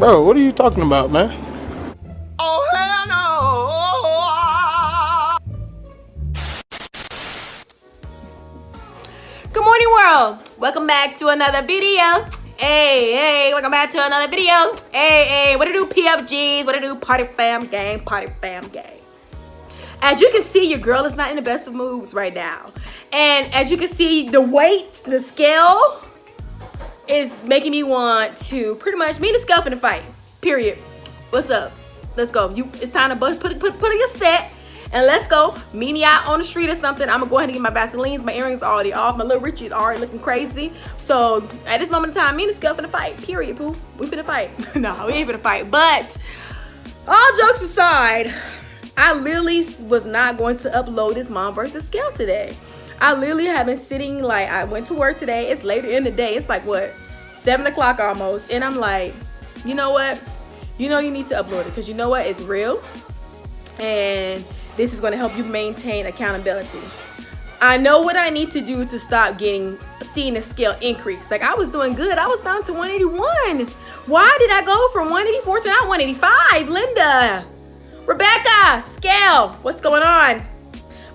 Bro, what are you talking about, man? Oh, hell no! Good morning, world. Welcome back to another video. Hey, hey, welcome back to another video. Hey, hey, what to do, PFGs? What to do, party fam gang, party fam gang. As you can see, your girl is not in the best of moods right now. And as you can see, the weight, the scale, is making me want to pretty much me and the scale in the fight. Period. What's up? Let's go. You it's time to put put put, put on your set and let's go. Me out on the street or something. I'm gonna go ahead and get my Vaselines. My earrings are already off. My little Richie is already looking crazy. So at this moment in time, me and the scale finna fight. Period, poo. We finna fight. no, we ain't finna fight. But all jokes aside, I literally was not going to upload this mom versus scale today. I literally have been sitting like I went to work today. It's later in the day. It's like what seven o'clock almost, and I'm like, you know what? You know you need to upload it because you know what? It's real, and this is going to help you maintain accountability. I know what I need to do to stop getting seeing the scale increase. Like I was doing good. I was down to 181. Why did I go from 184 to now 185? Linda, Rebecca, scale, what's going on?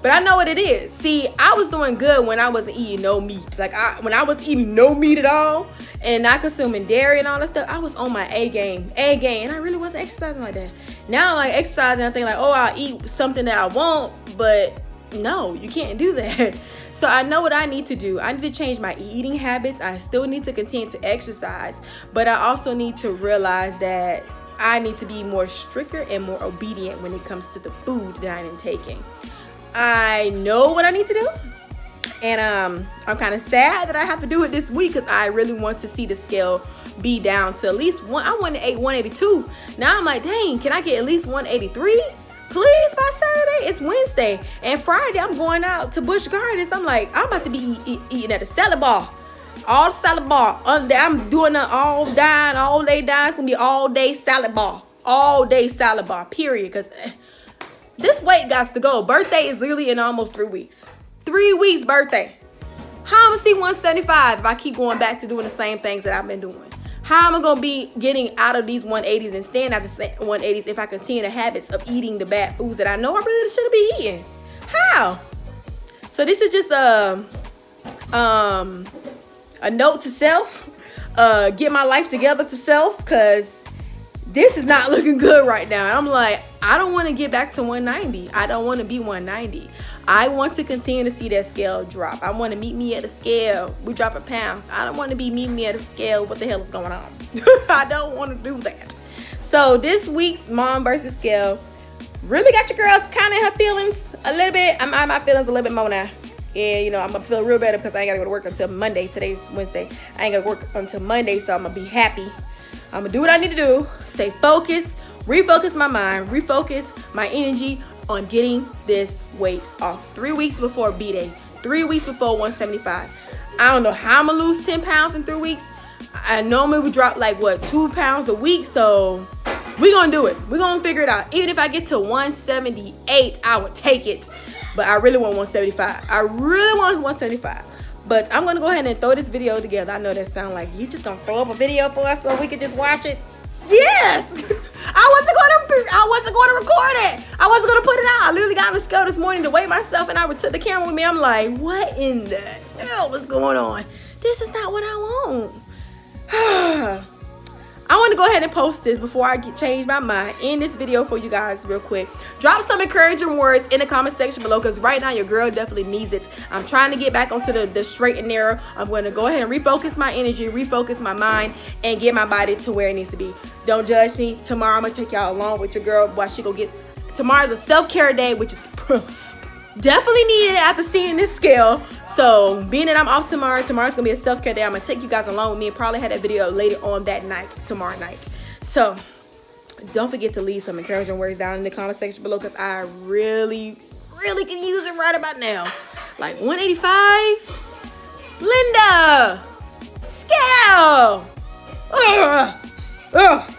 But I know what it is. See, I was doing good when I wasn't eating no meat. Like I when I was eating no meat at all and not consuming dairy and all that stuff, I was on my A game. A game. And I really wasn't exercising like that. Now I'm like exercising, I think like, oh, I'll eat something that I want, but no, you can't do that. So I know what I need to do. I need to change my eating habits. I still need to continue to exercise, but I also need to realize that I need to be more stricter and more obedient when it comes to the food that I'm taking. I know what I need to do. And um, I'm kind of sad that I have to do it this week because I really want to see the scale be down to at least one. I wanted 182. Now I'm like, dang, can I get at least 183? Please by Saturday. It's Wednesday. And Friday, I'm going out to Busch Gardens. I'm like, I'm about to be eat, eat, eating at a salad bar. All salad bar. I'm doing an all dine, all day dine. It's going to be all day salad bar. All day salad bar, period. Because eh, this weight got to go. Birthday is literally in almost three weeks. Three weeks birthday. How am I gonna see 175 if I keep going back to doing the same things that I've been doing? How am I gonna be getting out of these 180s and staying at the 180s if I continue the habits of eating the bad foods that I know I really shouldn't be eating? How? So this is just a um a note to self. Uh, get my life together to self, cause this is not looking good right now. I'm like, I don't want to get back to 190. I don't want to be 190. I want to continue to see that scale drop. I want to meet me at a scale. We drop a pound. I don't want to be meeting me at a scale. What the hell is going on? I don't want to do that. So this week's mom versus scale really got your girls kind of her feelings a little bit. I'm on my feelings a little bit more now. Yeah, you know, I'm gonna feel real better because I ain't gotta go to work until Monday. Today's Wednesday. I ain't gonna work until Monday, so I'm gonna be happy. I'm gonna do what I need to do. Stay focused, refocus my mind, refocus my energy on getting this weight off. Three weeks before B-Day, three weeks before 175. I don't know how I'm gonna lose 10 pounds in three weeks. I normally would drop like what, two pounds a week. So we're gonna do it. We're gonna figure it out. Even if I get to 178, I would take it. But I really want 175. I really want 175. But I'm gonna go ahead and throw this video together. I know that sounds like you just gonna throw up a video for us so we could just watch it. Yes! I wasn't wasn't gonna record it. I wasn't gonna put it out. I literally got on the scale this morning to weigh myself and I took the camera with me. I'm like, what in the hell was going on? This is not what I want. I want to go ahead and post this before I get change my mind in this video for you guys real quick. Drop some encouraging words in the comment section below because right now your girl definitely needs it. I'm trying to get back onto the, the straight and narrow. I'm going to go ahead and refocus my energy, refocus my mind, and get my body to where it needs to be. Don't judge me. Tomorrow I'm going to take y'all along with your girl while she go get... Tomorrow's a self-care day, which is definitely needed after seeing this scale. So being that I'm off tomorrow, tomorrow's gonna be a self-care day. I'm gonna take you guys along with me and probably have that video later on that night, tomorrow night. So don't forget to leave some encouraging words down in the comment section below because I really, really can use it right about now. Like 185, Linda, scale. Ugh. Ugh.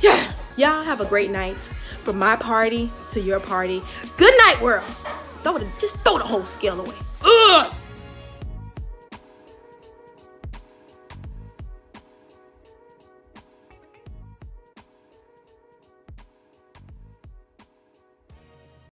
Yeah, y'all have a great night. From my party to your party. Good night, world. Throw just throw the whole scale away. Ugh.